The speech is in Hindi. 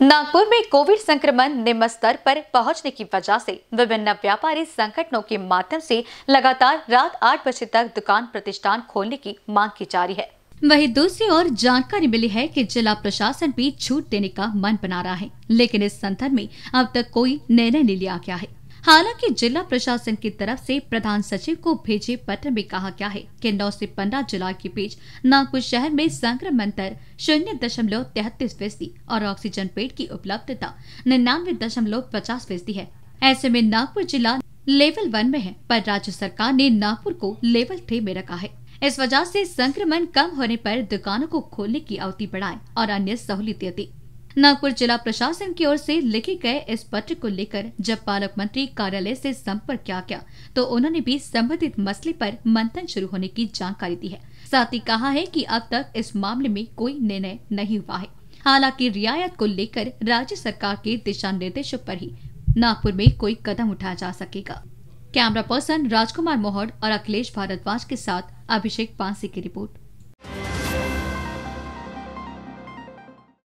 नागपुर में कोविड संक्रमण निम्न स्तर पर पहुँचने की वजह से विभिन्न व्यापारी संगठनों के माध्यम से लगातार रात आठ बजे तक दुकान प्रतिष्ठान खोलने की मांग की जा रही है। वहीं दूसरी ओर जानकारी मिली है कि जिला प्रशासन भी छूट देने का मन बना रहा है, लेकिन इस संदर्भ में अब तक कोई निर्णय नहीं लिया गया है। हालाँकि जिला प्रशासन की तरफ़ से प्रधान सचिव को भेजे पत्र में कहा गया है कि 9 से 15 जुलाई के बीच नागपुर शहर में संक्रमण दर शून्य दशमलव तैतीस फ़ीसदी और ऑक्सीजन बेड की उपलब्धता निन्यानवे दशमलव पचास फ़ीसदी है। ऐसे में नागपुर जिला लेवल वन में है, पर राज्य सरकार ने नागपुर को लेवल थ्री में रखा है। इस वजह से संक्रमण कम होने पर दुकानों को खोलने की अवधि बढ़ाए और अन्य सहूलियतें दी। नागपुर जिला प्रशासन की ओर से लिखे गए इस पत्र को लेकर जब पालक मंत्री कार्यालय से संपर्क किया गया तो उन्होंने भी संबंधित मसले पर मंथन शुरू होने की जानकारी दी है। साथ ही कहा है कि अब तक इस मामले में कोई निर्णय नहीं हुआ है। हालाँकि रियायत को लेकर राज्य सरकार के दिशा निर्देशों पर ही नागपुर में कोई कदम उठाया जा सकेगा। कैमरा पर्सन राजकुमार मोहड़ और अखिलेश भारद्वाज के साथ अभिषेक पांसी की रिपोर्ट।